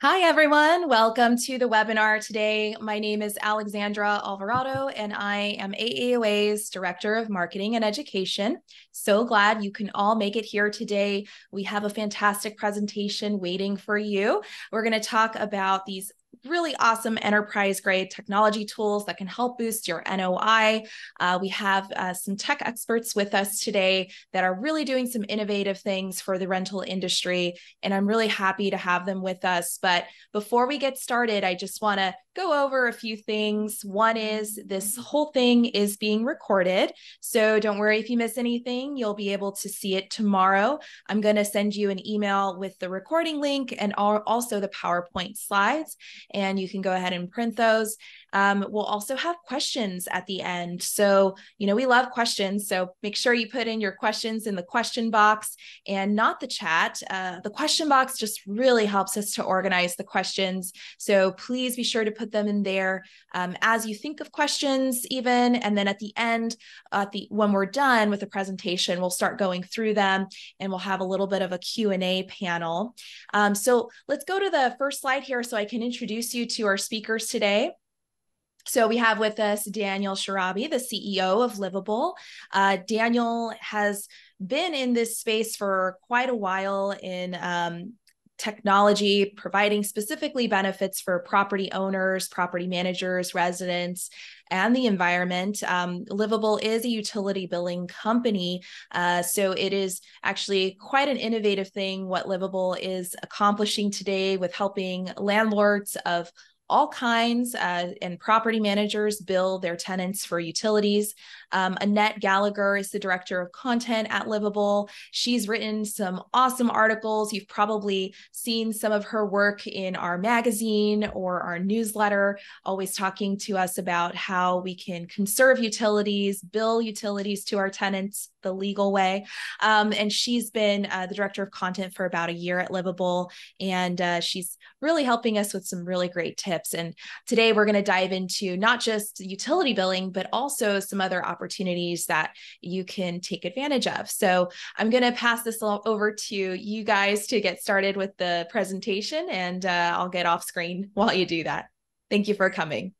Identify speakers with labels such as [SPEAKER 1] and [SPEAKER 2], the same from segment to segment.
[SPEAKER 1] Hi, everyone. Welcome to the webinar today. My name is Alexandra Alvarado, and I am AAOA's Director of Marketing and Education. So glad you can all make it here today. We have a fantastic presentation waiting for you. We're going to talk about these really awesome enterprise grade technology tools that can help boost your NOI. Uh, we have uh, some tech experts with us today that are really doing some innovative things for the rental industry, and I'm really happy to have them with us. But before we get started, I just want to go over a few things. One is this mm-hmm. whole thing is being recorded. So don't worry if you miss anything, you'll be able to see it tomorrow. I'm going to send you an email with the recording link and also the PowerPoint slides, and you can go ahead and print those. Um, we'll also have questions at the end. So, you know, we love questions. So make sure you put in your questions in the question box and not the chat. Uh, the question box just really helps us to organize the questions. So please be sure to put them in there um, as you think of questions, even. And then at the end, at the when we're done with the presentation, we'll start going through them and we'll have a little bit of a Q&A panel. Um, so let's go to the first slide here so I can introduce you to our speakers today. So we have with us Daniel Sharabi, the CEO of Livable. Uh, Daniel has been in this space for quite a while in um, technology, providing specifically benefits for property owners, property managers, residents, and the environment. Um, Livable is a utility billing company. Uh, so it is actually quite an innovative thing what Livable is accomplishing today with helping landlords of all kinds uh, and property managers bill their tenants for utilities. Um, Annette Gallagher is the director of content at Livable. She's written some awesome articles. You've probably seen some of her work in our magazine or our newsletter, always talking to us about how we can conserve utilities, bill utilities to our tenants the legal way. Um, and she's been uh, the director of content for about a year at Livable, and uh, she's really helping us with some really great tips. And today we're going to dive into not just utility billing, but also some other opportunities that you can take advantage of. So I'm going to pass this over to you guys to get started with the presentation, and uh, I'll get off screen while you do that. Thank you for coming.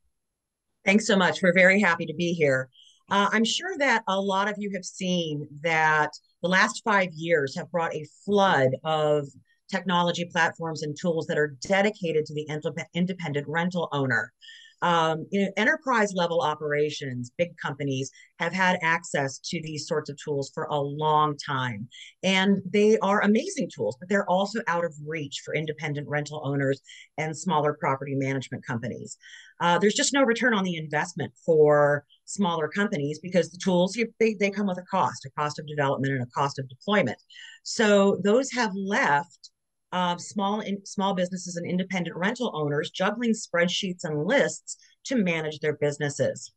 [SPEAKER 2] Thanks so much. We're very happy to be here. Uh, I'm sure that a lot of you have seen that the last five years have brought a flood of technology platforms and tools that are dedicated to the independent rental owner. Um, you know, enterprise level operations, big companies have had access to these sorts of tools for a long time. And they are amazing tools, but they're also out of reach for independent rental owners and smaller property management companies. Uh, there's just no return on the investment for smaller companies because the tools they, they come with a cost, a cost of development and a cost of deployment. So those have left uh, small in, small businesses and independent rental owners juggling spreadsheets and lists to manage their businesses.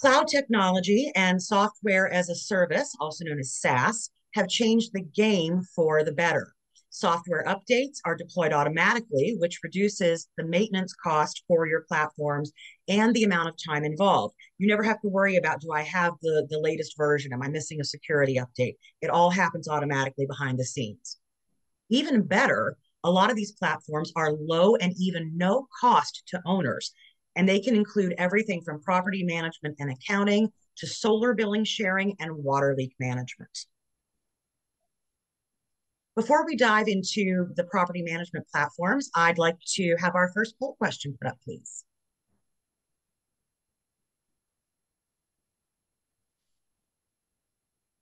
[SPEAKER 2] Cloud technology and software as a service, also known as SaaS, have changed the game for the better. Software updates are deployed automatically, which reduces the maintenance cost for your platforms and the amount of time involved. You never have to worry about do I have the, the latest version? Am I missing a security update? It all happens automatically behind the scenes. Even better, a lot of these platforms are low and even no cost to owners, and they can include everything from property management and accounting to solar billing sharing and water leak management. Before we dive into the property management platforms, I'd like to have our first poll question put up, please.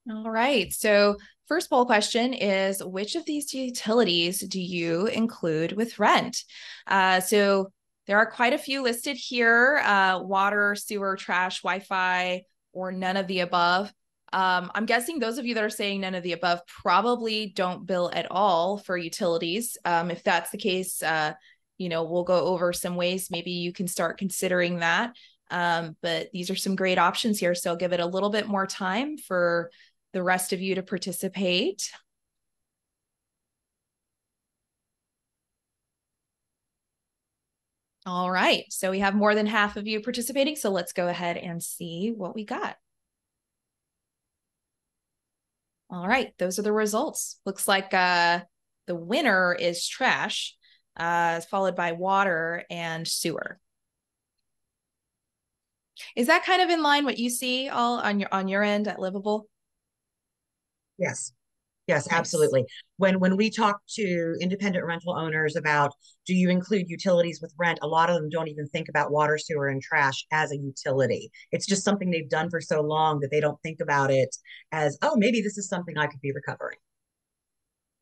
[SPEAKER 1] All right. So, first poll question is Which of these utilities do you include with rent? Uh, so, there are quite a few listed here uh, water, sewer, trash, Wi Fi, or none of the above. Um, I'm guessing those of you that are saying none of the above probably don't bill at all for utilities. Um, if that's the case, uh, you know, we'll go over some ways maybe you can start considering that. Um, but these are some great options here. So I'll give it a little bit more time for the rest of you to participate. All right, so we have more than half of you participating. So let's go ahead and see what we got. All right, those are the results. Looks like uh, the winner is trash. uh, followed by water and sewer. Is that kind of in line what you see all on your on your end at Livable?
[SPEAKER 2] Yes. Yes, absolutely. When when we talk to independent rental owners about do you include utilities with rent, a lot of them don't even think about water, sewer, and trash as a utility. It's just something they've done for so long that they don't think about it as, oh, maybe this is something I could be recovering.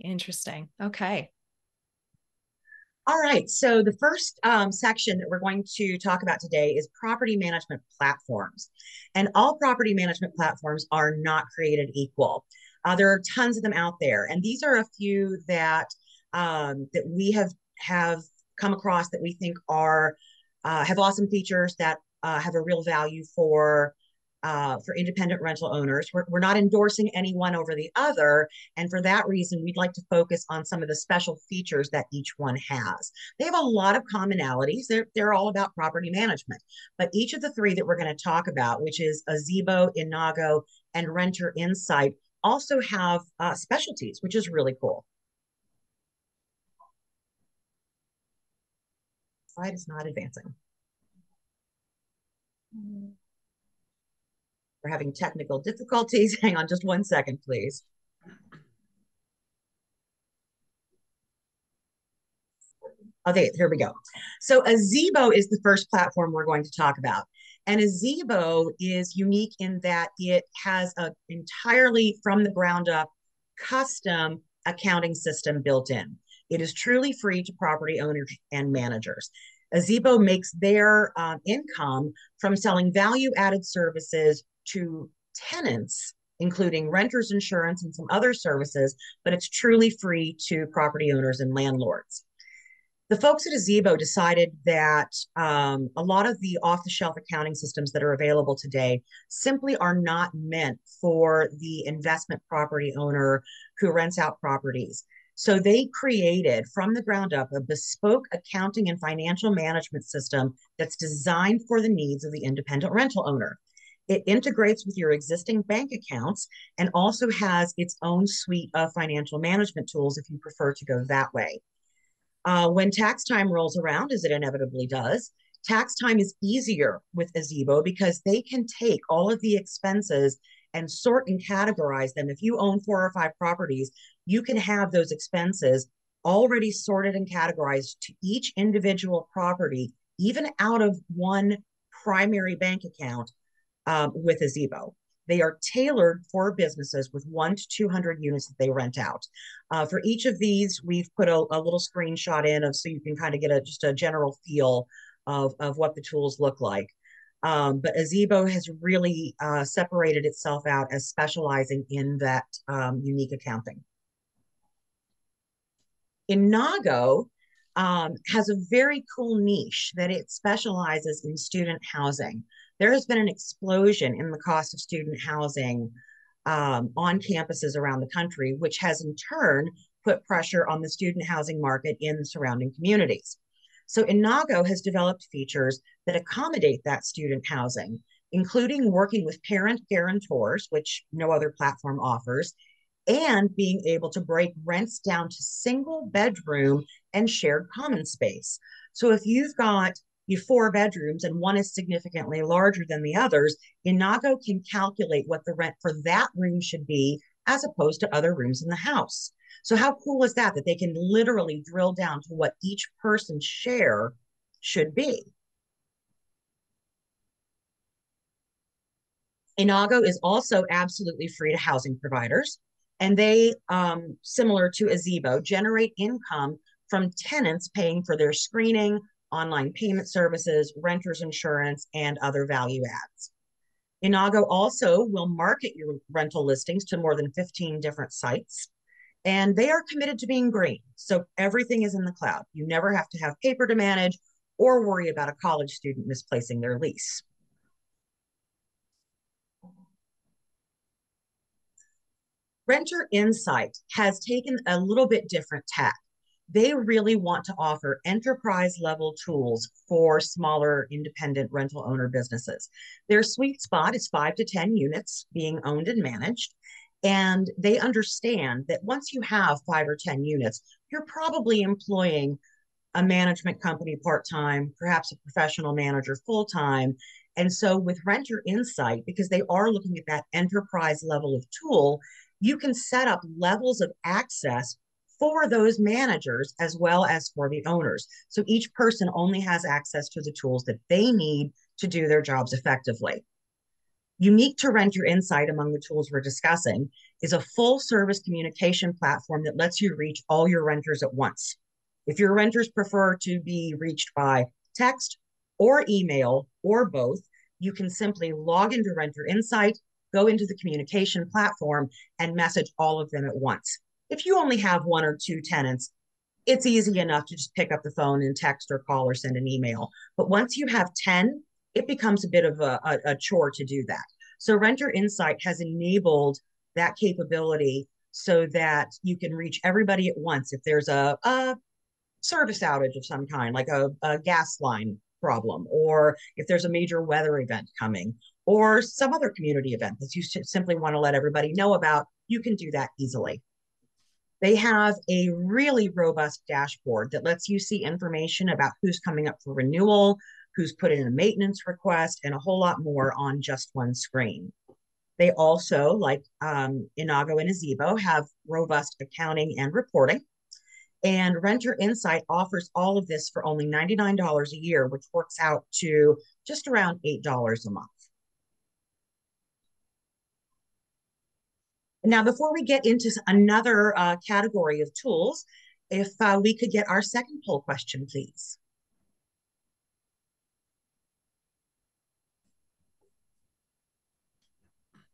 [SPEAKER 1] Interesting. Okay.
[SPEAKER 2] All right. So the first um, section that we're going to talk about today is property management platforms. And all property management platforms are not created equal. Uh, there are tons of them out there, and these are a few that um, that we have have come across that we think are uh, have awesome features that uh, have a real value for uh, for independent rental owners. We're, we're not endorsing any one over the other. And for that reason, we'd like to focus on some of the special features that each one has. They have a lot of commonalities. They're, they're all about property management. But each of the three that we're going to talk about, which is Azibo, Innago, and Renter Insight, also have uh, specialties, which is really cool. Slide is not advancing. We're having technical difficulties. Hang on just one second, please. Okay, here we go. So Azibo is the first platform we're going to talk about. And Azibo is unique in that it has an entirely from the ground up custom accounting system built in. It is truly free to property owners and managers. Azibo makes their um, income from selling value added services to tenants, including renters insurance and some other services, but it's truly free to property owners and landlords the folks at Azibo decided that um, a lot of the off the shelf accounting systems that are available today simply are not meant for the investment property owner who rents out properties. So they created from the ground up a bespoke accounting and financial management system that's designed for the needs of the independent rental owner. It integrates with your existing bank accounts and also has its own suite of financial management tools if you prefer to go that way. Uh, when tax time rolls around, as it inevitably does, tax time is easier with Azibo because they can take all of the expenses and sort and categorize them. If you own four or five properties, you can have those expenses already sorted and categorized to each individual property, even out of one primary bank account um, with Azibo. They are tailored for businesses with one to 200 units that they rent out. Uh, for each of these, we've put a, a, little screenshot in of so you can kind of get a just a general feel of, of what the tools look like. Um, but Azibo has really uh, separated itself out as specializing in that um, unique accounting. Innago um, has a very cool niche that it specializes in student housing there has been an explosion in the cost of student housing um, on campuses around the country, which has in turn put pressure on the student housing market in the surrounding communities. So Innago has developed features that accommodate that student housing, including working with parent guarantors, which no other platform offers, and being able to break rents down to single bedroom and shared common space. So if you've got you four bedrooms and one is significantly larger than the others, Innago can calculate what the rent for that room should be as opposed to other rooms in the house. So how cool is that that they can literally drill down to what each person's share should be. Innago is also absolutely free to housing providers, and they, um, similar to Azibo, generate income from tenants paying for their screening, online payment services, renter's insurance, and other value adds. Innago also will market your rental listings to more than 15 different sites. And they are committed to being green. So everything is in the cloud. You never have to have paper to manage or worry about a college student misplacing their lease. Renter Insight has taken a little bit different tack they really want to offer enterprise level tools for smaller independent rental owner businesses. Their sweet spot is five to 10 units being owned and managed. And they understand that once you have five or 10 units, you're probably employing a management company part time, perhaps a professional manager full time. And so with Renter Insight, because they are looking at that enterprise level of tool, you can set up levels of access for those managers as well as for the owners. So each person only has access to the tools that they need to do their jobs effectively. Unique to Renter Insight among the tools we're discussing is a full service communication platform that lets you reach all your renters at once. If your renters prefer to be reached by text or email or both, you can simply log into Renter Insight, go into the communication platform, and message all of them at once. If you only have one or two tenants, it's easy enough to just pick up the phone and text or call or send an email. But once you have 10, it becomes a bit of a, a, a chore to do that. So Renter Insight has enabled that capability so that you can reach everybody at once. If there's a, a service outage of some kind, like a, a gas line problem, or if there's a major weather event coming, or some other community event that you simply want to let everybody know about, you can do that easily. They have a really robust dashboard that lets you see information about who's coming up for renewal, who's put in a maintenance request, and a whole lot more on just one screen. They also, like um, Innago and Azibo, have robust accounting and reporting. And Renter Insight offers all of this for only $99 a year, which works out to just around $8 a month. Now, before we get into another uh, category of tools, if uh, we could get our second poll question, please.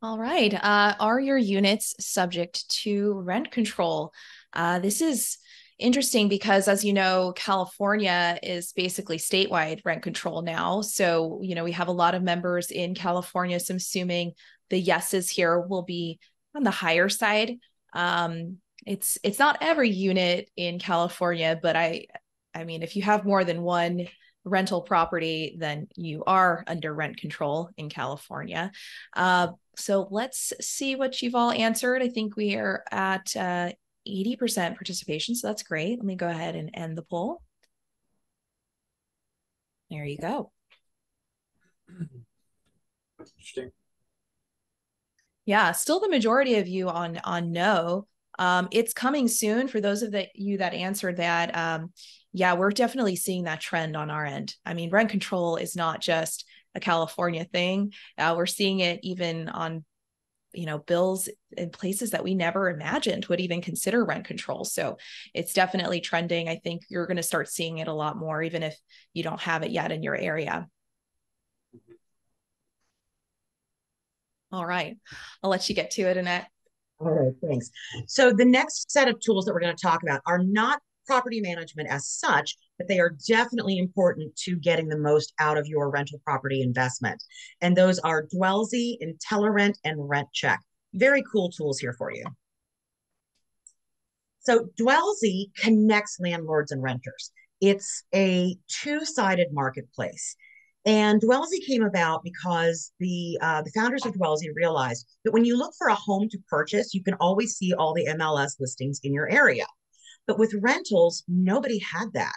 [SPEAKER 1] All right. Uh, are your units subject to rent control? Uh, this is interesting because, as you know, California is basically statewide rent control now. So, you know, we have a lot of members in California. So I'm assuming the yeses here will be on the higher side. Um, it's it's not every unit in California, but I I mean, if you have more than one rental property, then you are under rent control in California. Uh, so let's see what you've all answered. I think we are at uh, 80% participation. So that's great. Let me go ahead and end the poll. There you go. Interesting. Yeah, still the majority of you on on no. Um, it's coming soon for those of the, you that answered that. Um, yeah, we're definitely seeing that trend on our end. I mean, rent control is not just a California thing. Uh, we're seeing it even on, you know, bills in places that we never imagined would even consider rent control. So it's definitely trending. I think you're going to start seeing it a lot more, even if you don't have it yet in your area. All right. I'll let you get to it, Annette.
[SPEAKER 2] All right, thanks. So the next set of tools that we're going to talk about are not property management as such, but they are definitely important to getting the most out of your rental property investment. And those are Dwellsy, IntelliRent, and RentCheck. Very cool tools here for you. So Dwellsy connects landlords and renters. It's a two-sided marketplace. And Dwellsy came about because the uh, the founders of Dwellsy realized that when you look for a home to purchase, you can always see all the MLS listings in your area. But with rentals, nobody had that.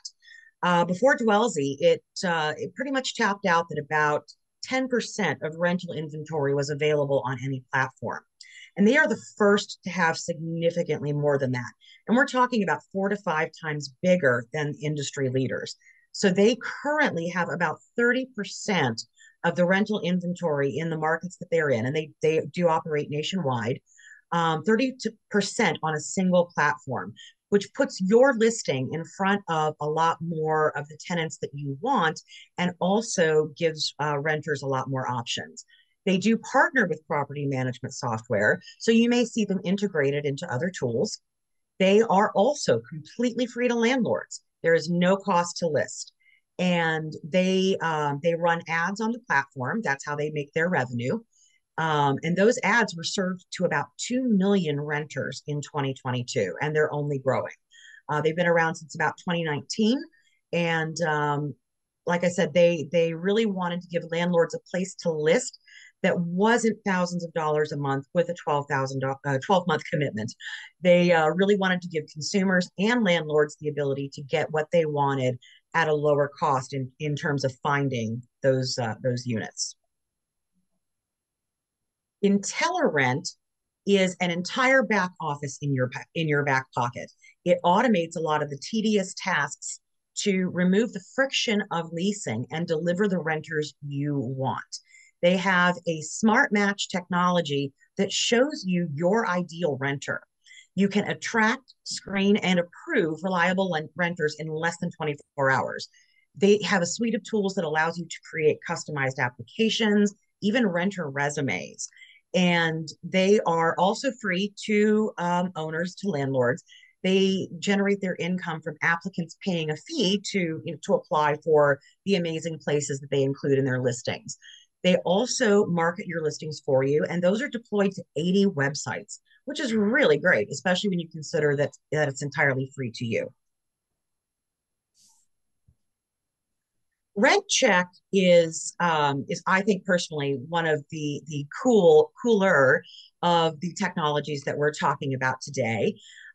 [SPEAKER 2] Uh, before Dwellsy, it uh, it pretty much tapped out that about 10% of rental inventory was available on any platform. And they are the first to have significantly more than that. And we're talking about four to five times bigger than industry leaders. So they currently have about 30% of the rental inventory in the markets that they're in, and they, they do operate nationwide, um, 30% on a single platform, which puts your listing in front of a lot more of the tenants that you want and also gives uh, renters a lot more options. They do partner with property management software, so you may see them integrated into other tools. They are also completely free to landlords. There is no cost to list. And they um, they run ads on the platform. That's how they make their revenue. Um, and those ads were served to about 2 million renters in 2022, and they're only growing. Uh, they've been around since about 2019. And um, like I said, they they really wanted to give landlords a place to list that wasn't thousands of dollars a month with a 12,000 uh, 12 month commitment. They uh, really wanted to give consumers and landlords the ability to get what they wanted at a lower cost in, in terms of finding those uh, those units. IntelliRent is an entire back office in your in your back pocket. It automates a lot of the tedious tasks to remove the friction of leasing and deliver the renters you want. They have a smart match technology that shows you your ideal renter. You can attract, screen, and approve reliable renters in less than 24 hours. They have a suite of tools that allows you to create customized applications, even renter resumes. And they are also free to um, owners, to landlords. They generate their income from applicants paying a fee to, you know, to apply for the amazing places that they include in their listings. They also market your listings for you, and those are deployed to 80 websites, which is really great, especially when you consider that, that it's entirely free to you. RentCheck is um, is I think personally one of the the cool cooler of the technologies that we're talking about today.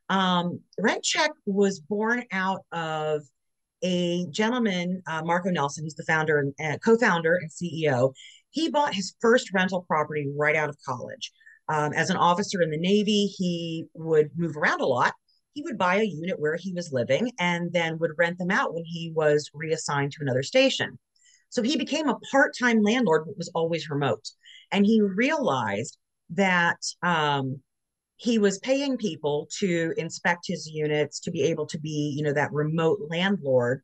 [SPEAKER 2] Um, RentCheck was born out of a gentleman, uh, Marco Nelson, who's the founder and uh, co-founder and CEO. He bought his first rental property right out of college. Um, as an officer in the Navy, he would move around a lot. He would buy a unit where he was living and then would rent them out when he was reassigned to another station. So he became a part time landlord, but was always remote. And he realized that um, he was paying people to inspect his units to be able to be you know that remote landlord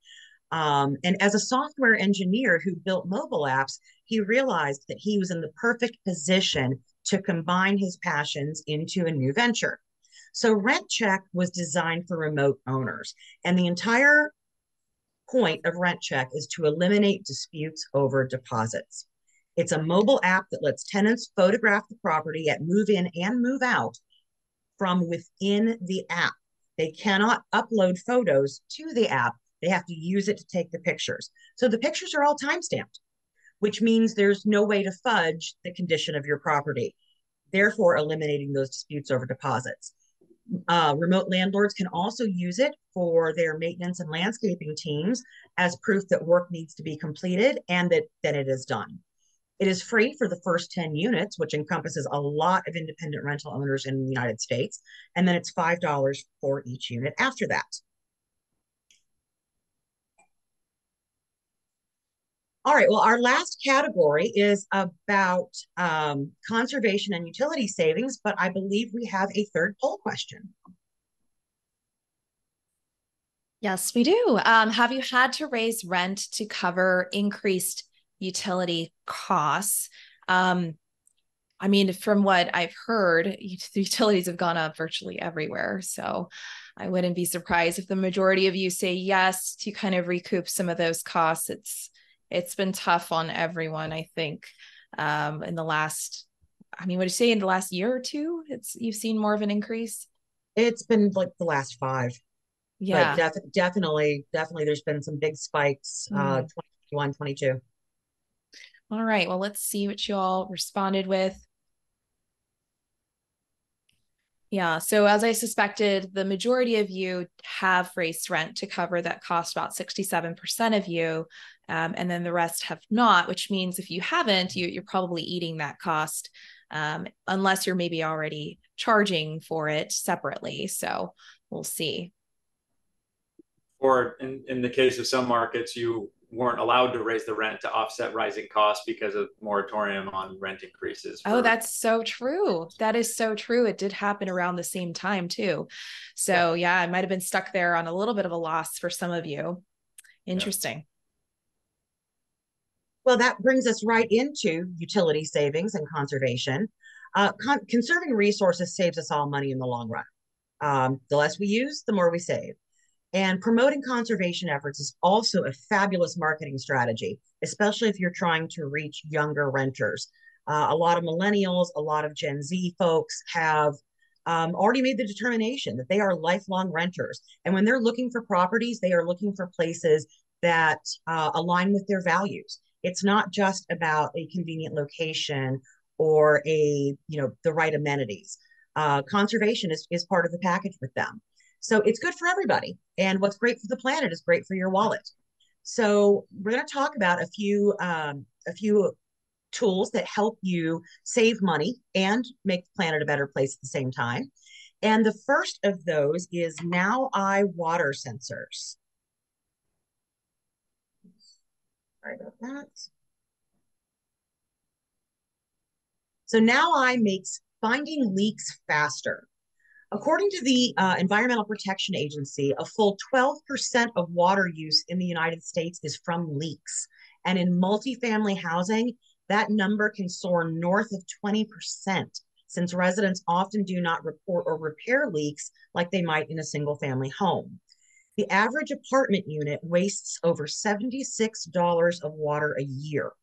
[SPEAKER 2] um, and as a software engineer who built mobile apps he realized that he was in the perfect position to combine his passions into a new venture. So RentCheck was designed for remote owners and the entire point of RentCheck is to eliminate disputes over deposits. It's a mobile app that lets tenants photograph the property at move in and move out from within the app. They cannot upload photos to the app. They have to use it to take the pictures. So the pictures are all time stamped, which means there's no way to fudge the condition of your property, therefore eliminating those disputes over deposits. Uh, remote landlords can also use it for their maintenance and landscaping teams as proof that work needs to be completed and that, that it is done. It is free for the first 10 units, which encompasses a lot of independent rental owners in the United States. And then it's $5 for each unit after that. All right, well, our last category is about um, conservation and utility savings, but I believe we have a third poll question.
[SPEAKER 1] Yes, we do. Um, have you had to raise rent to cover increased utility costs. Um, I mean, from what I've heard, the utilities have gone up virtually everywhere. So I wouldn't be surprised if the majority of you say yes to kind of recoup some of those costs. It's it's been tough on everyone, I think, um, in the last. I mean, would you say in the last year or two, it's you've seen more of an increase?
[SPEAKER 2] It's been like the last five.
[SPEAKER 1] Yeah,
[SPEAKER 2] but def- definitely, definitely, there's been some big spikes. Mm. Uh, 21, 22.
[SPEAKER 1] All right, well, let's see what you all responded with. Yeah, so as I suspected, the majority of you have raised rent to cover that cost, about 67% of you, um, and then the rest have not, which means if you haven't, you, are probably eating that cost um, unless you're maybe already charging for it separately. So we'll see.
[SPEAKER 3] Or in, in the case of some markets, you weren't allowed to raise the rent to offset rising costs because of moratorium on rent increases.
[SPEAKER 1] Oh, for- oh, that's so true. That is so true. It did happen around the same time too. So yeah, yeah I might have been stuck there on a little bit of a loss for some of you. Interesting. Yeah.
[SPEAKER 2] Well, that brings us right into utility savings and conservation. Uh, con- conserving resources saves us all money in the long run. Um, the less we use, the more we save. And promoting conservation efforts is also a fabulous marketing strategy, especially if you're trying to reach younger renters. Uh, a lot of millennials, a lot of Gen Z folks have um, already made the determination that they are lifelong renters. And when they're looking for properties, they are looking for places that uh, align with their values. It's not just about a convenient location or a, you know, the right amenities. Uh, conservation is, is part of the package with them. So it's good for everybody. And what's great for the planet is great for your wallet. So we're going to talk about a few um, a few tools that help you save money and make the planet a better place at the same time. And the first of those is Now Eye water sensors. Sorry about that. So Now Eye makes finding leaks faster. According to the uh, Environmental Protection Agency, a full 12% of water use in the United States is from leaks. And in multifamily housing, that number can soar north of 20%, since residents often do not report or repair leaks like they might in a single family home. The average apartment unit wastes over $76 of water a year.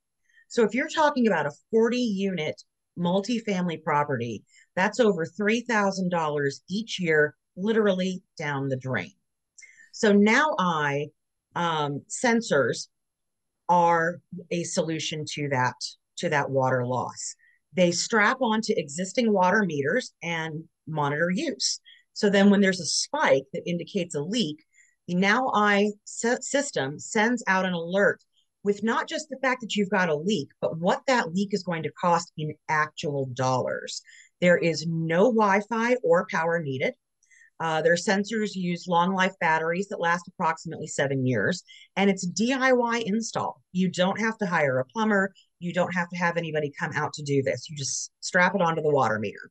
[SPEAKER 2] So if you're talking about a 40 unit multifamily property, that's over $3,000 each year, literally down the drain. So Now I, um, sensors are a solution to that to that water loss. They strap onto existing water meters and monitor use. So then when there's a spike that indicates a leak, the Now I system sends out an alert with not just the fact that you've got a leak, but what that leak is going to cost in actual dollars. There is no Wi Fi or power needed. Uh, their sensors use long life batteries that last approximately seven years, and it's DIY install. You don't have to hire a plumber. You don't have to have anybody come out to do this. You just strap it onto the water meter.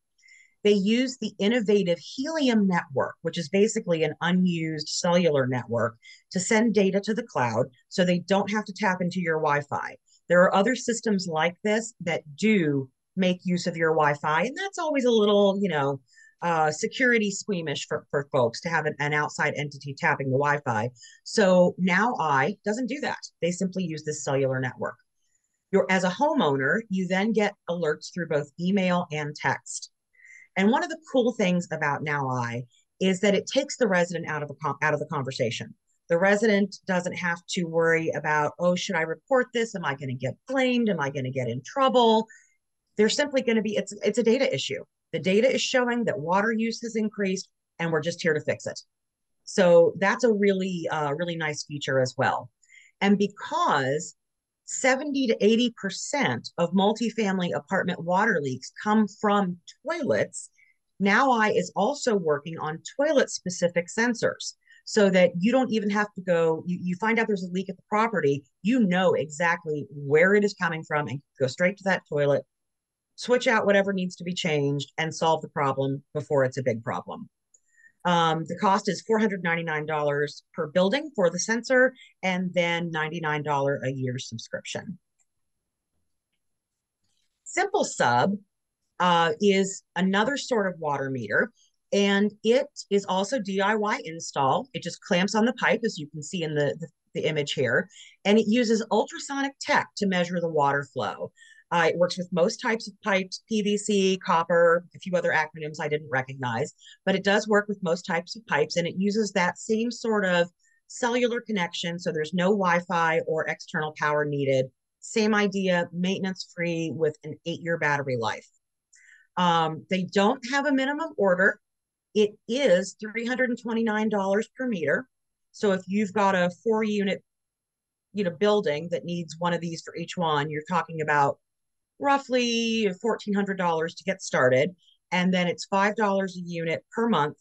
[SPEAKER 2] They use the innovative Helium network, which is basically an unused cellular network, to send data to the cloud so they don't have to tap into your Wi Fi. There are other systems like this that do make use of your Wi Fi, and that's always a little, you know, uh, security squeamish for, for folks to have an, an outside entity tapping the Wi Fi. So Now I doesn't do that. They simply use this cellular network. You're, as a homeowner, you then get alerts through both email and text. And one of the cool things about Now I is that it takes the resident out of the out of the conversation. The resident doesn't have to worry about, oh, should I report this? Am I going to get blamed? Am I going to get in trouble? They're simply going to be it's it's a data issue. The data is showing that water use has increased, and we're just here to fix it. So that's a really uh, really nice feature as well. And because 70 to 80% of multifamily apartment water leaks come from toilets. Now Eye is also working on toilet specific sensors so that you don't even have to go, you, you find out there's a leak at the property, you know exactly where it is coming from and go straight to that toilet, switch out whatever needs to be changed, and solve the problem before it's a big problem. Um, the cost is $499 per building for the sensor and then $99 a year subscription. Simple Sub uh, is another sort of water meter and it is also DIY install. It just clamps on the pipe as you can see in the, the, the image here and it uses ultrasonic tech to measure the water flow. Uh, it works with most types of pipes, PVC, copper, a few other acronyms I didn't recognize, but it does work with most types of pipes and it uses that same sort of cellular connection. So there's no Wi Fi or external power needed. Same idea, maintenance free with an eight year battery life. Um, they don't have a minimum order. It is $329 per meter. So if you've got a four unit you know building that needs one of these for each one you're talking about roughly $1,400 to get started. And then it's $5 a unit per month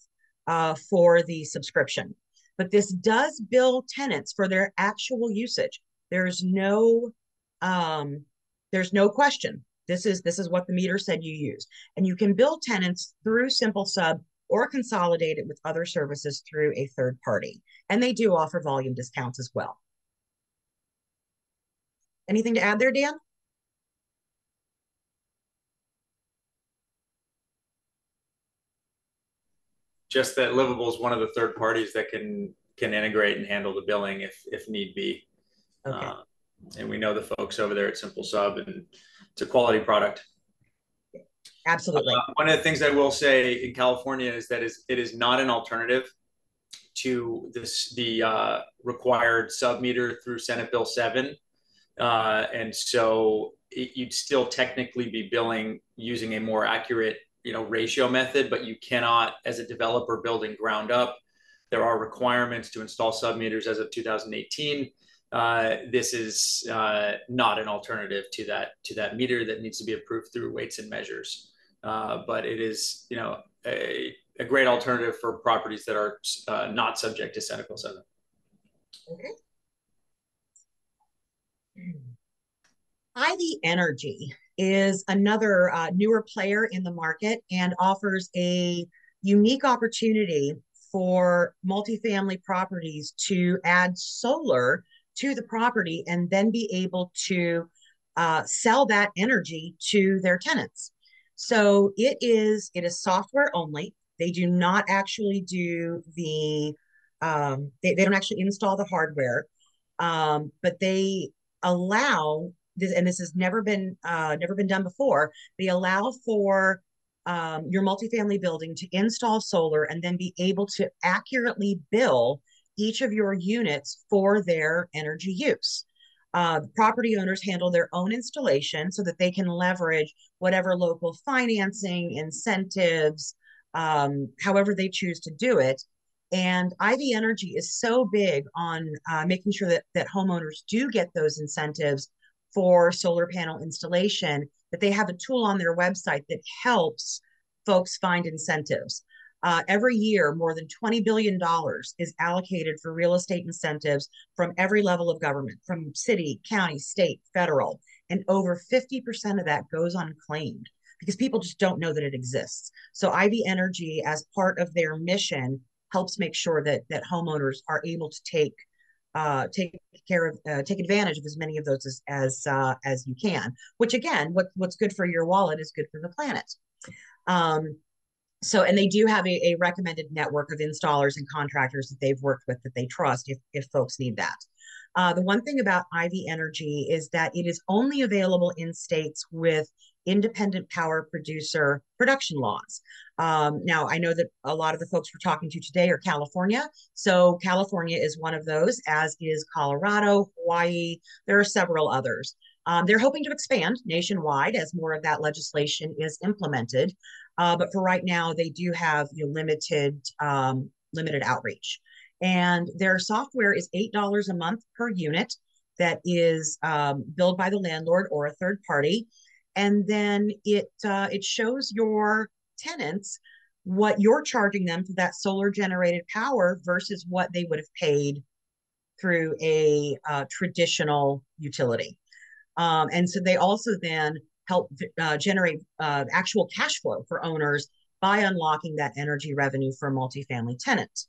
[SPEAKER 2] uh, for the subscription. But this does bill tenants for their actual usage. There's no, um, there's no question. This is this is what the meter said you use, and you can bill tenants through Simple Sub or consolidate it with other services through a third party. And they do offer volume discounts as well. Anything to add there, Dan?
[SPEAKER 3] Just that Livable is one of the third parties that can can integrate and handle the billing if if need be. Okay. Uh, and we know the folks over there at Simple Sub, and it's a quality product.
[SPEAKER 2] Absolutely. Uh,
[SPEAKER 3] one of the things I will say in California is that is it is not an alternative to this the uh, required sub meter through Senate Bill seven. Uh, and so it, you'd still technically be billing using a more accurate you know ratio method, but you cannot, as a developer building ground up, there are requirements to install submeters as of 2018. Uh, this is uh, not an alternative to that to that meter that needs to be approved through weights and measures. Uh, but it is, you know, a, a great alternative for properties that are uh, not subject to Senate Bill 7.
[SPEAKER 2] Okay. Ivy Energy is another uh, newer player in the market and offers a unique opportunity for multifamily properties to add solar to the property and then be able to uh, sell that energy to their tenants. So it is it is software only. They do not actually do the um, they, they don't actually install the hardware, um, but they allow this, and this has never been uh, never been done before. They allow for um, your multifamily building to install solar and then be able to accurately bill each of your units for their energy use. Uh, property owners handle their own installation so that they can leverage whatever local financing, incentives, um, however they choose to do it. And Ivy Energy is so big on uh, making sure that, that homeowners do get those incentives for solar panel installation that they have a tool on their website that helps folks find incentives. Uh, every year, more than $20 billion is allocated for real estate incentives from every level of government, from city, county, state, federal. And over 50% of that goes unclaimed because people just don't know that it exists. So Ivy Energy, as part of their mission, helps make sure that that homeowners are able to take uh, take care of uh, take advantage of as many of those as as, uh, as you can. Which again, what what's good for your wallet is good for the planet. Um, so, and they do have a, a, recommended network of installers and contractors that they've worked with that they trust if, if folks need that. Uh, the one thing about Ivy Energy is that it is only available in states with independent power producer production laws. Um, now, I know that a lot of the folks we're talking to today are California. So, California is one of those, as is Colorado, Hawaii. There are several others. Um, they're hoping to expand nationwide as more of that legislation is implemented. Uh, but for right now, they do have you know, limited um, limited outreach. And their software is eight dollars a month per unit that is um, billed by the landlord or a third party, and then it uh, it shows your tenants what you're charging them for that solar generated power versus what they would have paid through a uh, traditional utility. Um, and so they also then help uh, generate uh, actual cash flow for owners by unlocking that energy revenue for multifamily tenant.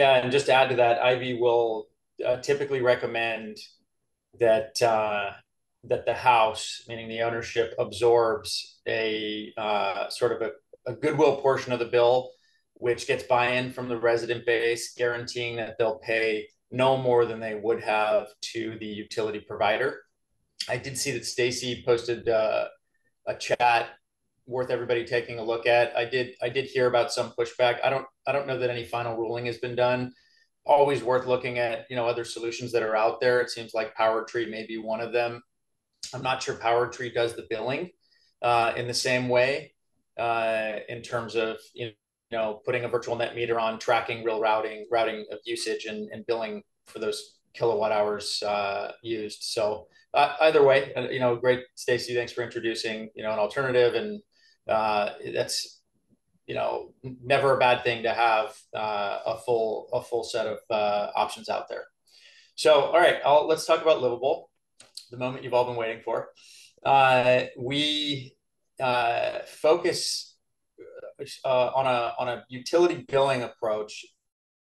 [SPEAKER 3] Yeah, and just to add to that, Ivy will uh, typically recommend that uh, that the house, meaning the ownership, absorbs a uh, sort of a, a goodwill portion of the bill, which gets buy-in from the resident base, guaranteeing that they'll pay no more than they would have to the utility provider. I did see that Stacy posted uh, a chat worth everybody taking a look at. I did I did hear about some pushback. I don't I don't know that any final ruling has been done. Always worth looking at you know other solutions that are out there. It seems like Power Tree may be one of them. I'm not sure Power Tree does the billing uh, in the same way uh, in terms of you know putting a virtual net meter on, tracking real routing, routing of usage, and, and billing for those kilowatt hours uh, used. So uh, either way, uh, you know, great, Stacy. Thanks for introducing you know an alternative, and uh, that's you know never a bad thing to have uh, a full a full set of uh, options out there. So all right, I'll, let's talk about Livable, the moment you've all been waiting for. we focus on a on a utility billing approach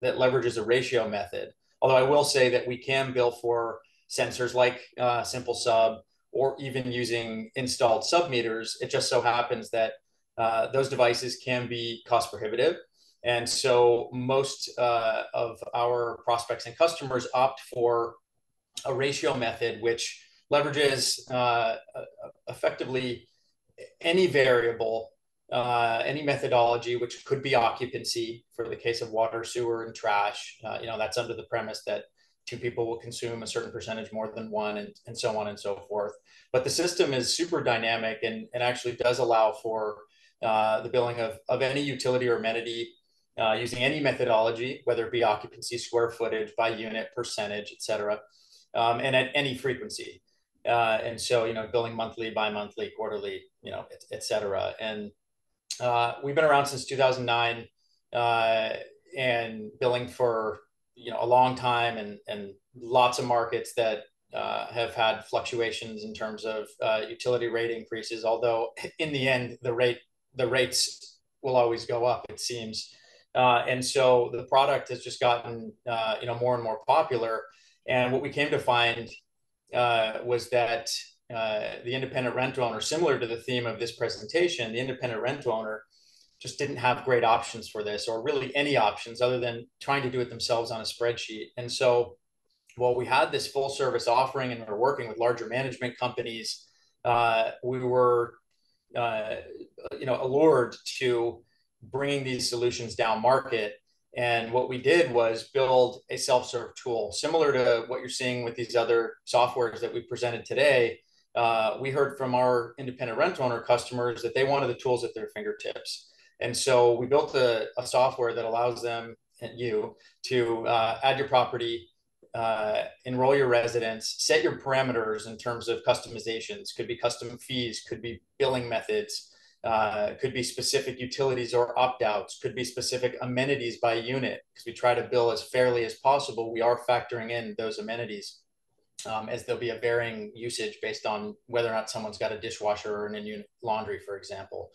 [SPEAKER 3] that leverages a ratio method. Although I will say that we can bill for sensors like uh, Simple Sub or even using installed sub meters. It just so happens that uh, those devices can be cost prohibitive. And so most uh, of our prospects and customers opt for a ratio method, which leverages uh, effectively any variable, uh, any methodology, which could be occupancy for the case of water, sewer, and trash. Uh, you know, that's under the premise that two people will consume a certain percentage more than one and, and so on and so forth. But the system is super dynamic and, and actually does allow for uh, the billing of, of any utility or amenity uh, using any methodology whether it be occupancy square footage by unit percentage et cetera um, and at any frequency. Uh, and so you know billing monthly bi-monthly quarterly you know et, et and uh, we've been around since 2009 uh, and billing for you know a long time and and lots of markets that uh, have had fluctuations in terms of uh, utility rate increases. Although in the end, the rate the rates will always go up, it seems. Uh, and so the product has just gotten uh, you know more and more popular. And what we came to find uh, was that uh, the independent rent owner, similar to the theme of this presentation, the independent rent owner just didn't have great options for this or really any options other than trying to do it themselves on a spreadsheet. And so while we had this full service offering and we're working with larger management companies, uh, we were, uh, you know, allured to bringing these solutions down market. And what we did was build a self-serve tool similar to what you're seeing with these other softwares that we presented today. Uh, we heard from our independent rent owner customers that they wanted the tools at their fingertips. And so we built a, a software that allows them and you to uh, add your property, uh, enroll your residents, set your parameters in terms of customizations. Could be custom fees, could be billing methods, uh, could be specific utilities or opt outs, could be specific amenities by unit, because we try to bill as fairly as possible. We are factoring in those amenities. Um, as there'll be a varying usage based on whether or not someone's got a dishwasher or an in-unit laundry, for example.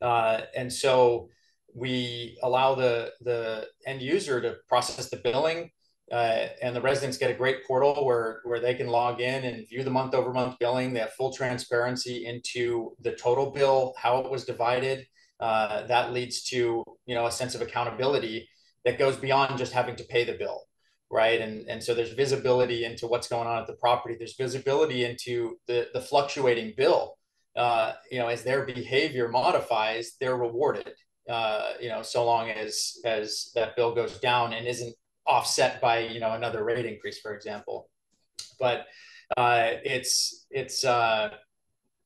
[SPEAKER 3] Uh, and so we allow the, the end user to process the billing uh, and the residents get a great portal where, where they can log in and view the month over month billing. They have full transparency into the total bill, how it was divided. Uh, that leads to you know a sense of accountability that goes beyond just having to pay the bill, right? And and so there's visibility into what's going on at the property. There's visibility into the the fluctuating bill uh, you know, as their behavior modifies, they're rewarded. Uh, you know, so long as as that bill goes down and isn't offset by you know another rate increase, for example. But uh, it's it's uh,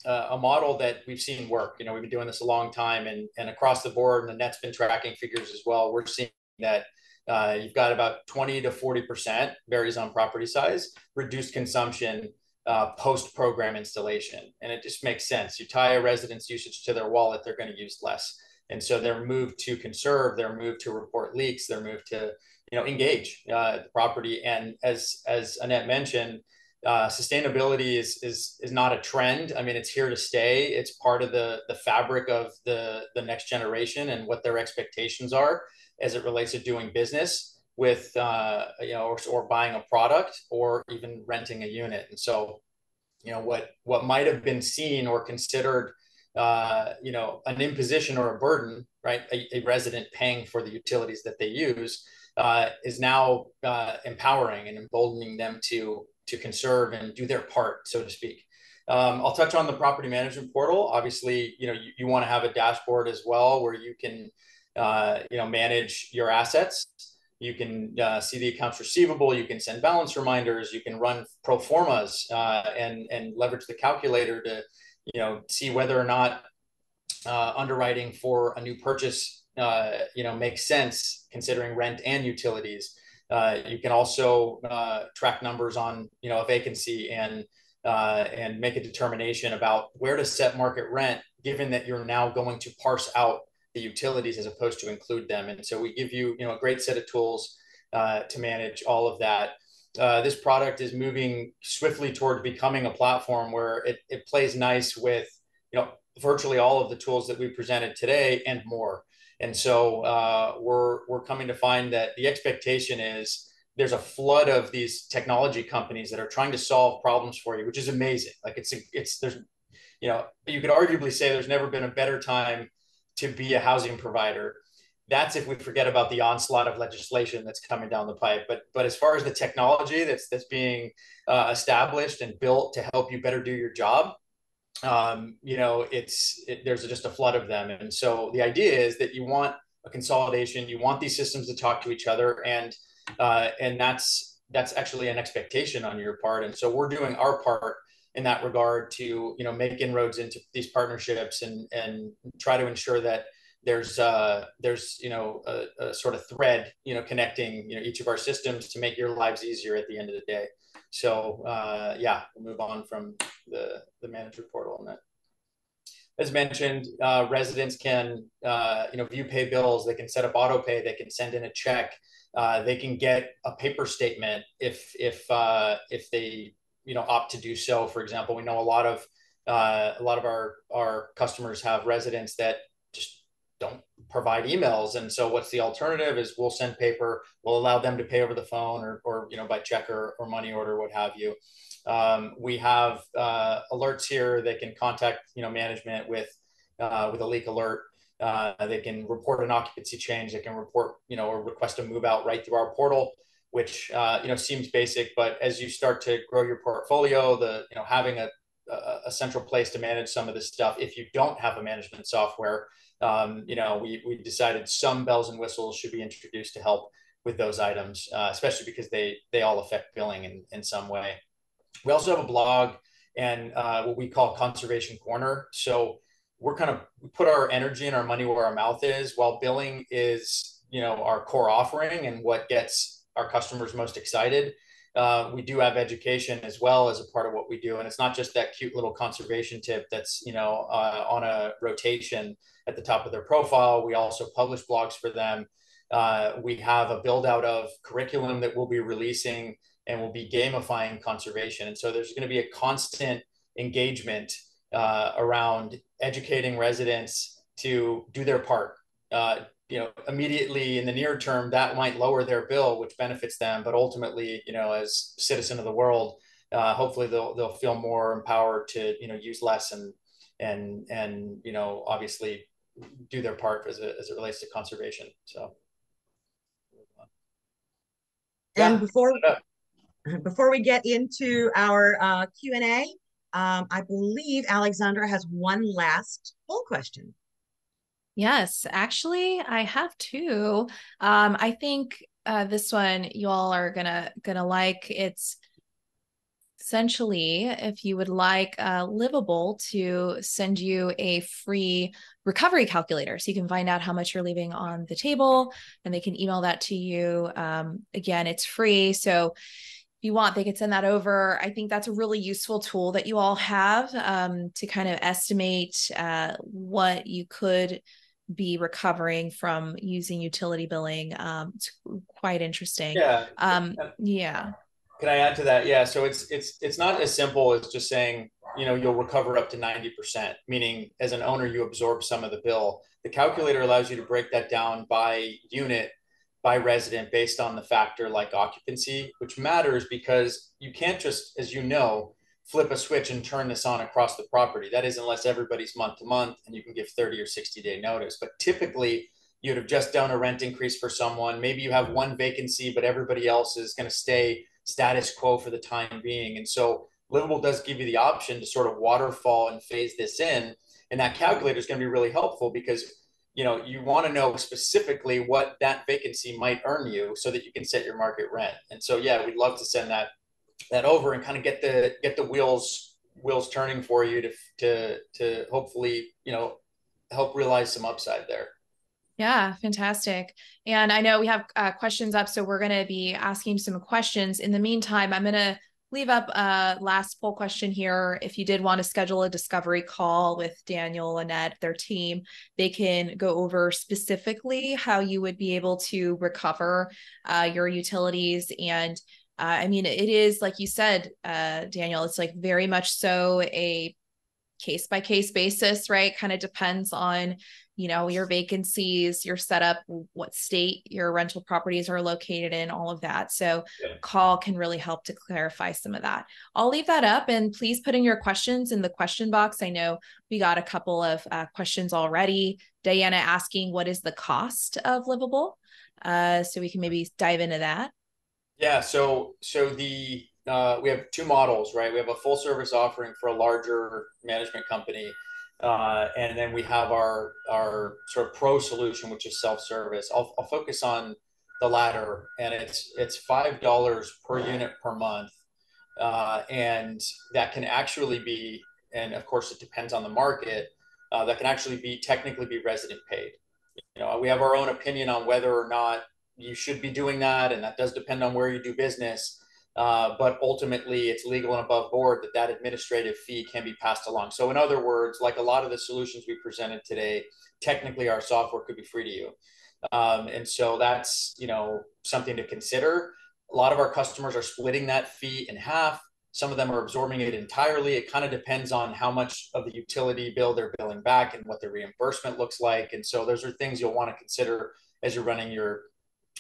[SPEAKER 3] a model that we've seen work. You know, we've been doing this a long time, and and across the board, and the net's been tracking figures as well. We're seeing that uh, you've got about 20 to 40 percent varies on property size reduced consumption uh, post program installation. And it just makes sense. You tie a resident's usage to their wallet, they're going to use less. And so they're moved to conserve, they're moved to report leaks, they're moved to you know engage uh, the property. And as as Annette mentioned, uh, sustainability is is is not a trend. I mean, it's here to stay. It's part of the the fabric of the the next generation and what their expectations are as it relates to doing business with uh, you know or, or buying a product or even renting a unit. And so you know what what might have been seen or considered uh, you know an imposition or a burden right a, a, resident paying for the utilities that they use uh, is now uh, empowering and emboldening them to to conserve and do their part so to speak. Um, i'll touch on the property management portal. Obviously you know you, you want to have a dashboard as well where you can uh, you know manage your assets you can uh, see the accounts receivable. You can send balance reminders. You can run pro formas uh, and and leverage the calculator to, you know, see whether or not uh, underwriting for a new purchase, uh, you know, makes sense considering rent and utilities. Uh, you can also uh, track numbers on, you know, a vacancy and and make a determination about where to set market rent, given that you're now going to parse out the utilities as opposed to include them. And so we give you, you know, a great set of tools uh, to manage all of that. Uh, this product is moving swiftly toward becoming a platform where it, it plays nice with, you know, virtually all of the tools that we presented today and more. And so uh, we're, we're coming to find that the expectation is there's a flood of these technology companies that are trying to solve problems for you, which is amazing. Like it's, it's, there's, you know, you could arguably say there's never been a better time to be a housing provider. That's if we forget about the onslaught of legislation that's coming down the pipe. But but as far as the technology that's that's being uh, established and built to help you better do your job, um, you know, it's it, there's just a flood of them. And so the idea is that you want a consolidation. You want these systems to talk to each other, and uh, and that's that's actually an expectation on your part and so we're doing our part in that regard to you know make inroads into these partnerships and and try to ensure that there's uh, there's you know a, a, sort of thread you know connecting you know each of our systems to make your lives easier at the end of the day. So uh, yeah, we'll move on from the the manager portal and that. As mentioned, uh, residents can uh, you know view pay bills. They can set up auto pay. They can send in a check. Uh, they can get a paper statement if if uh, if they you know opt to do so. For example, we know a lot of uh, a lot of our our customers have residents that just don't provide emails, and so what's the alternative? Is we'll send paper. We'll allow them to pay over the phone or or you know by check or, or money order, what have you. Um, we have uh, alerts here that can contact you know management with uh, with a leak alert. Uh, they can report an occupancy change. They can report you know or request a move out right through our portal which uh, you know seems basic, but as you start to grow your portfolio, the you know having a, a, central place to manage some of this stuff. If you don't have a management software, um, you know we we decided some bells and whistles should be introduced to help with those items, uh, especially because they they all affect billing in in some way. We also have a blog and uh, what we call Conservation Corner. So we're kind of we put our energy and our money where our mouth is, while billing is you know our core offering and what gets our customers most excited. Uh, we do have education as well as a part of what we do, and it's not just that cute little conservation tip that's you know uh, on a rotation at the top of their profile. We also publish blogs for them. Uh, we have a build out of curriculum that we'll be releasing, and we'll be gamifying conservation. And so there's going to be a constant engagement uh, around educating residents to do their part, uh, you know immediately in the near term that might lower their bill which benefits them. But ultimately you know as citizen of the world uh, hopefully they'll they'll feel more empowered to you know use less and and and you know obviously do their part as, a, as it relates to conservation. So.
[SPEAKER 2] And yeah. before before we get into our uh, q&a um, i believe alexandra has one last poll question
[SPEAKER 1] Yes, actually, I have two. Um, I think uh, this one you all are gonna gonna like. It's essentially if you would like uh, Livable to send you a free recovery calculator, so you can find out how much you're leaving on the table, and they can email that to you. Um, again, it's free, so if you want, they could send that over. I think that's a really useful tool that you all have um, to kind of estimate uh, what you could be recovering from using utility billing. Um, it's quite interesting.
[SPEAKER 3] Yeah.
[SPEAKER 1] Um, yeah.
[SPEAKER 3] Can I add to that? Yeah. So it's it's it's not as simple as just saying you know you'll recover up to 90% meaning as an owner you absorb some of the bill the calculator allows you to break that down by unit by resident based on the factor like occupancy which matters because you can't just as you know flip a switch and turn this on across the property. That is, unless everybody's month to month and you can give 30 or 60 day notice. But typically, you'd have just done a rent increase for someone. Maybe you have one vacancy, but everybody else is going to stay status quo for the time being. And so, Livable does give you the option to sort of waterfall and phase this in. And that calculator is going to be really helpful because you know you want to know specifically what that vacancy might earn you so that you can set your market rent and so yeah we'd love to send that that over and kind of get the get the wheels wheels turning for you to to to hopefully you know help realize some upside there
[SPEAKER 1] yeah, fantastic. And I know we have uh, questions up, so we're going to be asking some questions. In the meantime, I'm going to leave up a last poll question here. If you did want to schedule a discovery call with Daniel, and Annette, their team, they can go over specifically how you would be able to recover uh, your utilities and uh, I mean, it is like you said, uh, Daniel. It's like very much so a case by case basis, right? Kind of depends on you know your vacancies, your setup, what state your rental properties are located in, all of that. So, yeah. call can really help to clarify some of that. I'll leave that up, and please put in your questions in the question box. I know we got a couple of uh, questions already. Diana asking, "What is the cost of livable?" Uh, so we can maybe dive into that.
[SPEAKER 3] Yeah. So so the uh, we have two models, right? We have a full service offering for a larger management company, uh, and then we have our our sort of pro solution, which is self service. I'll, I'll focus on the latter, and it's it's five dollars per unit per month, uh, and that can actually be, and of course it depends on the market, uh, that can actually be technically be resident paid. You know, we have our own opinion on whether or not you should be doing that, and that does depend on where you do business. Uh, but ultimately, it's legal and above board that that administrative fee can be passed along. So, in other words, like a lot of the solutions we presented today, technically our software could be free to you. Um, and so that's you know something to consider. A lot of our customers are splitting that fee in half. Some of them are absorbing it entirely. It kind of depends on how much of the utility bill they're billing back and what the reimbursement looks like. And so those are things you'll want to consider as you're running your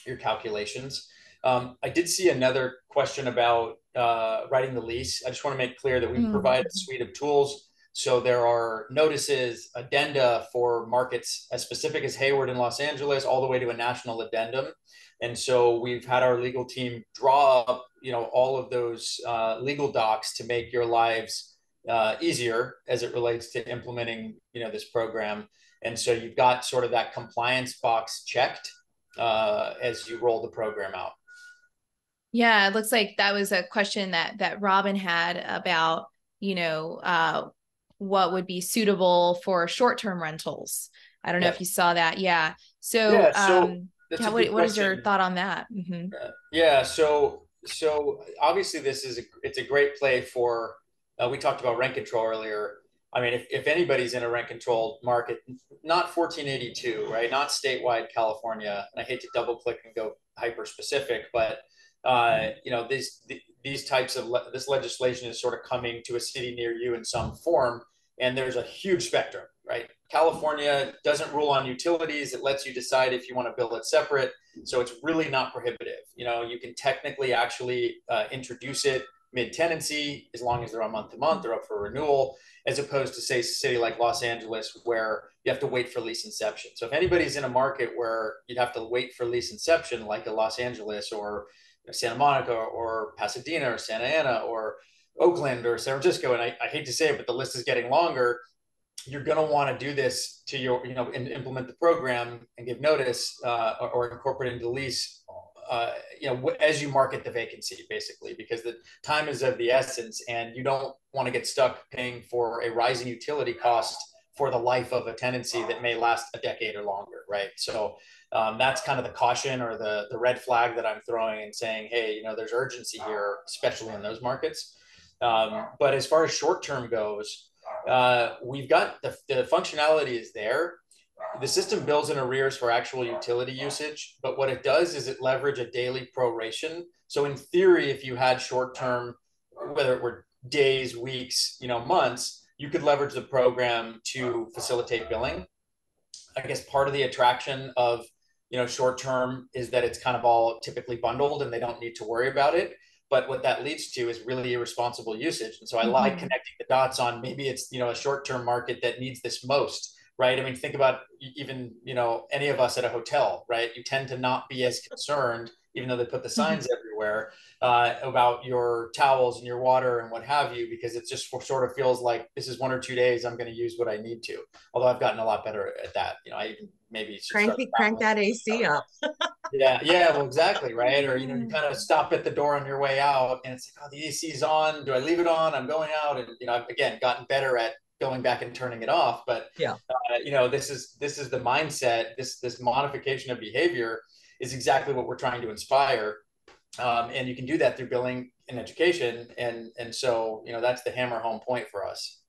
[SPEAKER 3] your calculations. Um, I did see another question about uh, writing the lease. I just want to make clear that we mm-hmm. provide a suite of tools so there are notices, addenda for markets as specific as Hayward and Los Angeles, all the way to a national addendum. And so we've had our legal team draw up, you know, all of those uh, legal docs to make your lives uh, easier as it relates to implementing, you know, this program. And so you've got sort of that compliance box checked uh, as you roll the program out.
[SPEAKER 1] Yeah, it looks like that was a question that that Robin had about, you know, uh, what would be suitable for short-term rentals. I don't know if you saw that. Yeah. So, yeah, so um, yeah, what, what is your thought on that?
[SPEAKER 3] Mm-hmm. Yeah. So, so obviously this is a, it's a great play for, uh, we talked about rent control earlier. I mean, if, if anybody's in a rent controlled market, not 1482, right? Not statewide California. And I hate to double click and go hyper specific, but uh, you know, these, these types of, le- this legislation is sort of coming to a city near you in some form and there's a huge spectrum, right? California doesn't rule on utilities. It lets you decide if you want to bill it separate. So it's really not prohibitive. You know, you can technically actually uh, introduce it mid tenancy as long as they're on month to month, they're up for renewal, as opposed to say a city like Los Angeles where you have to wait for lease inception. So if anybody's in a market where you'd have to wait for lease inception, like a Los Angeles or Santa Monica or Pasadena or Santa Ana or Oakland or San Francisco, and I, I hate to say it, but the list is getting longer. You're going to want to do this to your, you know, and implement the program and give notice uh, or, or, incorporate into lease, uh, you know, as you market the vacancy, basically, because the time is of the essence, and you don't want to get stuck paying for a rising utility cost for the life of a tenancy that may last a decade or longer, right? So um, that's kind of the caution or the the red flag that I'm throwing and saying, hey, you know, there's urgency here, especially in those markets. Um, but as far as short term goes, uh, we've got the, the functionality is there. The system bills in arrears for actual utility usage, but what it does is it leverage a daily proration. So in theory, if you had short term, whether it were days, weeks, you know, months, you could leverage the program to facilitate billing. I guess part of the attraction of you know short term is that it's kind of all typically bundled and they don't need to worry about it but what that leads to is really irresponsible usage and so i mm-hmm. like connecting the dots on maybe it's you know a short-term market that needs this most right i mean think about even you know any of us at a hotel right you tend to not be as concerned even though they put the mm-hmm. signs everywhere uh, about your towels and your water and what have you because it just sort of feels like this is one or two days i'm going to use what i need to although i've gotten a lot better at that you know i even maybe
[SPEAKER 2] crank, crank that ac up
[SPEAKER 3] yeah, yeah, well, exactly, right. Or you know, you kind of stop at the door on your way out, and it's like, oh, the AC's on. Do I leave it on? I'm going out, and you know, I've again gotten better at going back and turning it off. But
[SPEAKER 2] yeah,
[SPEAKER 3] uh, you know, this is this is the mindset. This this modification of behavior is exactly what we're trying to inspire, um, and you can do that through billing and education, and and so you know, that's the hammer home point for us.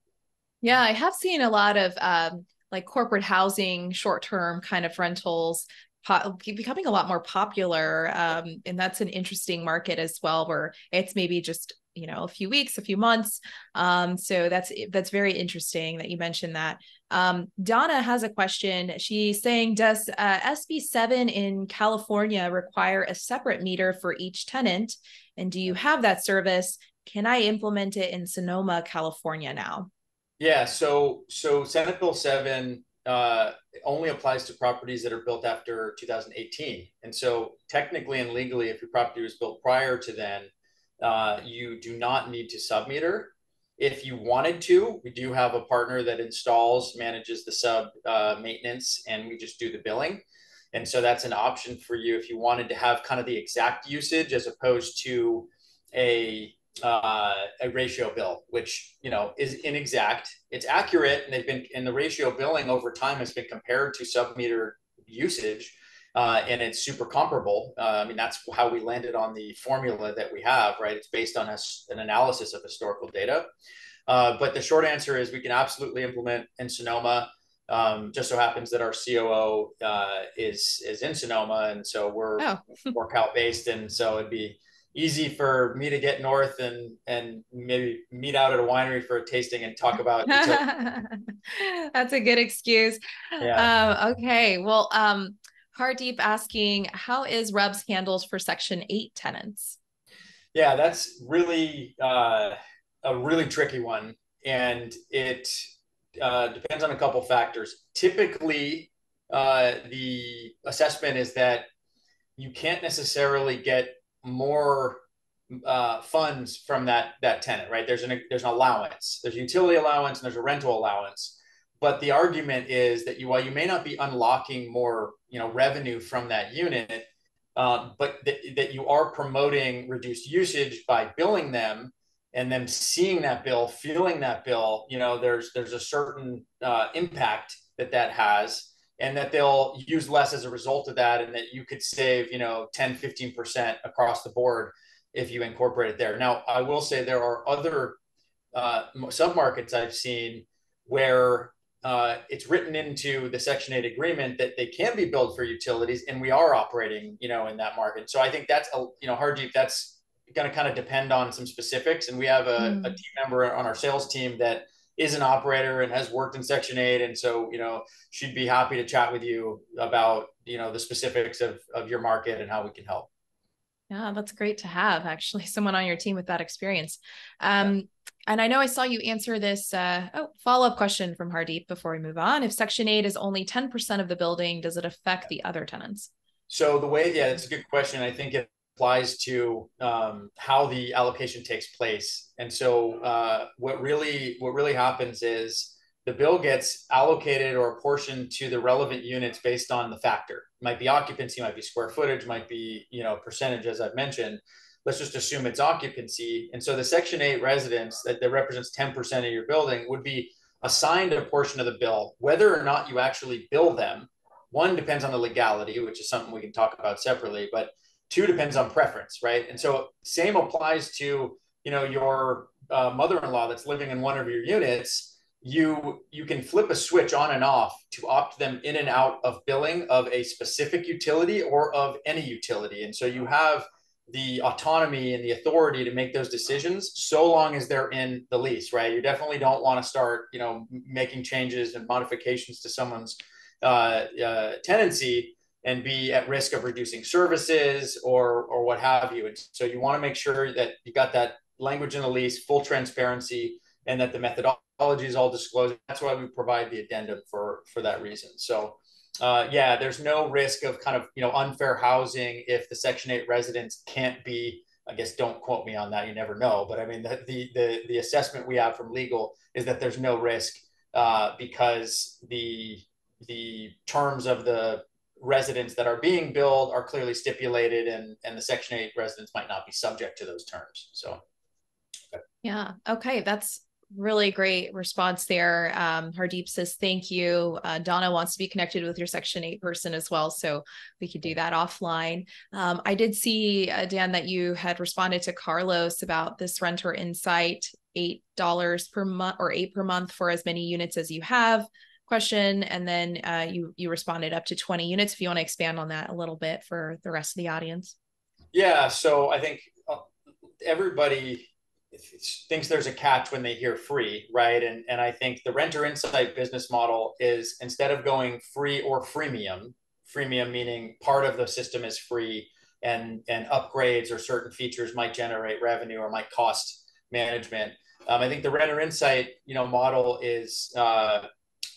[SPEAKER 1] Yeah, I have seen a lot of um, like corporate housing, short term kind of rentals po- becoming a lot more popular. Um, and that's an interesting market as well, where it's maybe just you know a few weeks a few months. Um, so that's that's very interesting that you mentioned that. Um, donna has a question. She's saying does uh, sb7 in california require a separate meter for each tenant? And do you have that service? Can i implement it in sonoma california now?
[SPEAKER 3] Yeah so so senate bill 7 uh, only applies to properties that are built after 2018. And so, technically and legally, if your property was built prior to then, uh, you do not need to submeter. If you wanted to, we do have a partner that installs, manages the sub uh, maintenance, and we just do the billing. and so that's an option for you if you wanted to have kind of the exact usage as opposed to a uh, a ratio bill, which you know is inexact. It's accurate, and they've been and the ratio billing over time has been compared to submeter usage, uh, and it's super comparable. Uh, I mean, that's how we landed on the formula that we have, right? It's based on a, an analysis of historical data. Uh, but the short answer is we can absolutely implement in Sonoma. Um, just so happens that our COO uh, is is in Sonoma, and so we're oh. workout based, and so it'd be easy for me to get north and and maybe meet out at a winery for a tasting and talk about
[SPEAKER 1] that's a good excuse yeah. Um, okay well um hardeep asking how is RUBS handled for section 8 tenants
[SPEAKER 3] yeah that's really uh, a really tricky one and it uh, depends on a couple factors typically uh, the assessment is that you can't necessarily get more uh, funds from that that tenant, right? There's an there's an allowance, there's a utility allowance, and there's a rental allowance. But the argument is that you while you may not be unlocking more you know revenue from that unit, uh, but th- that you are promoting reduced usage by billing them and then seeing that bill, feeling that bill. You know, there's there's a certain uh, impact that that has and that they'll use less as a result of that and that you could save you know 10 15% across the board if you incorporate it there now i will say there are other uh, sub markets i've seen where uh, it's written into the section 8 agreement that they can be billed for utilities and we are operating you know in that market so i think that's a you know Hardeep that's going to kind of depend on some specifics and we have a, mm. a team member on our sales team that is an operator and has worked in Section 8. And so, you know, she'd be happy to chat with you about, you know, the specifics of, of your market and how we can help.
[SPEAKER 1] Yeah, that's great to have actually someone on your team with that experience. Um, yeah. And I know I saw you answer this uh, oh, follow up question from Hardeep before we move on. If Section 8 is only 10% of the building, does it affect the other tenants?
[SPEAKER 3] So the way, yeah, it's a good question. I think it applies to um, how the allocation takes place. And so uh, what really what really happens is the bill gets allocated or apportioned to the relevant units based on the factor. It might be occupancy, might be square footage, might be you know percentage as I've mentioned. Let's just assume it's occupancy. And so the Section 8 residents that, that represents 10% of your building would be assigned a portion of the bill, whether or not you actually bill them. One depends on the legality, which is something we can talk about separately, but Two depends on preference, right? And so same applies to you know your uh, mother-in-law that's living in one of your units. You you can flip a switch on and off to opt them in and out of billing of a specific utility or of any utility, and so you have the autonomy and the authority to make those decisions so long as they're in the lease right you definitely don't want to start you know making changes and modifications to someone's uh, uh, tenancy and be at risk of reducing services or or what have you. And so you want to make sure that you got that language in the lease, full transparency, and that the methodology is all disclosed. That's why we provide the addendum for for that reason. So. Uh, yeah, there's no risk of kind of you know unfair housing if the Section Eight residents can't be I guess don't quote me on that. You never know. But I mean, the the the, the assessment we have from legal is that there's no risk uh, because the the terms of the residents that are being billed are clearly stipulated and, and the Section 8 residents might not be subject to those terms. So,
[SPEAKER 1] yeah. Okay. That's really great response there. Um, Hardeep says, thank you. Uh, Donna wants to be connected with your Section 8 person as well. So we could do that offline. Um, I did see, uh, Dan, that you had responded to Carlos about this renter insight, $8 per month or eight per month for as many units as you have question and then uh, you you responded up to 20 units if you want to expand on that a little bit for the rest of the audience
[SPEAKER 3] yeah so i think uh, everybody thinks there's a catch when they hear free right and and i think the renter insight business model is instead of going free or freemium freemium meaning part of the system is free and and upgrades or certain features might generate revenue or might cost management um, I think the renter insight, you know, model is uh,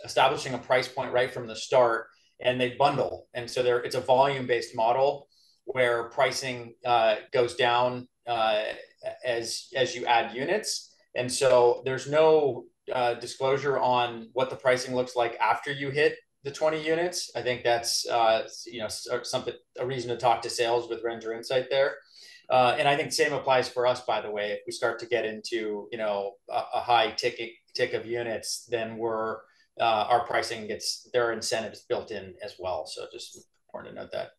[SPEAKER 3] establishing a price point right from the start and they bundle. And so there, it's a volume based model where pricing uh, goes down uh, as, as you add units. And so there's no uh, disclosure on what the pricing looks like after you hit the 20 units. I think that's uh, you know something a reason to talk to sales with Renter Insight there. Uh, and I think same applies for us, by the way. If we start to get into you know a, a high ticket tick of units, then we're uh, our pricing gets there are incentives built in as well. So just important to note that.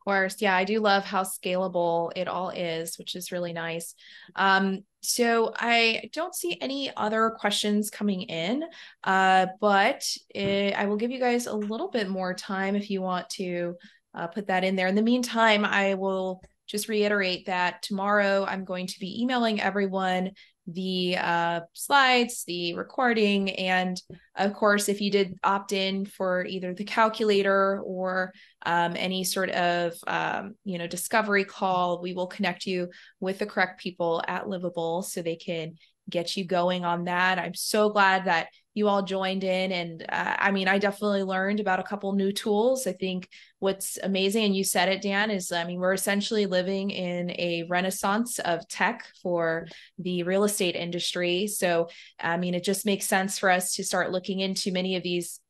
[SPEAKER 1] Of course, yeah, I do love how scalable it all is, which is really nice. Um, so I don't see any other questions coming in, uh, but it, I will give you guys a little bit more time if you want to uh, put that in there. In the meantime, I will just reiterate that tomorrow I'm going to be emailing everyone the uh, slides, the recording, and of course, if you did opt in for either the calculator or um, any sort of um, you know discovery call, we will connect you with the correct people at Livable so they can get you going on that. I'm so glad that you all joined in. And uh, I mean, I definitely learned about a couple new tools. I think what's amazing, and you said it, Dan, is I mean, we're essentially living in a renaissance of tech for the real estate industry. So, I mean, it just makes sense for us to start looking into many of these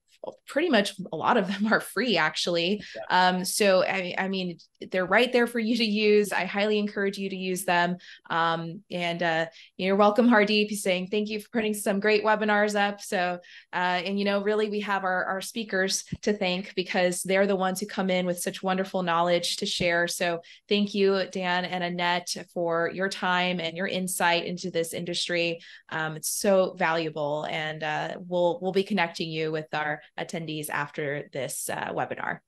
[SPEAKER 1] pretty much a lot of them are free actually. Yeah. um, so I, I, mean they're right there for you to use. I highly encourage you to use them. Um, and uh, you're welcome hardeep He's saying thank you for putting some great webinars up. So uh, and you know really we have our, our speakers to thank because they're the ones who come in with such wonderful knowledge to share. So thank you dan and annette for your time and your insight into this industry. Um, it's so valuable and uh, we'll we'll be connecting you with our attendees after this uh, webinar.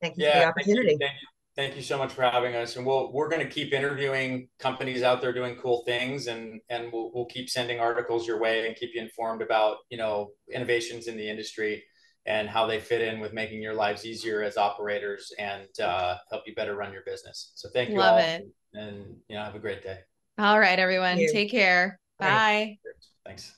[SPEAKER 2] Thank you yeah, for the opportunity.
[SPEAKER 3] Thank you, thank you. Thank you so much for having us, and we'll we're going to keep interviewing companies out there doing cool things, and and we'll we'll keep sending articles your way and keep you informed about you know innovations in the industry and how they fit in with making your lives easier as operators and uh, help you better run your business. So thank you
[SPEAKER 1] Love
[SPEAKER 3] all,
[SPEAKER 1] it.
[SPEAKER 3] and you know have a great day.
[SPEAKER 1] All right, everyone, take care. Bye.
[SPEAKER 3] Thanks.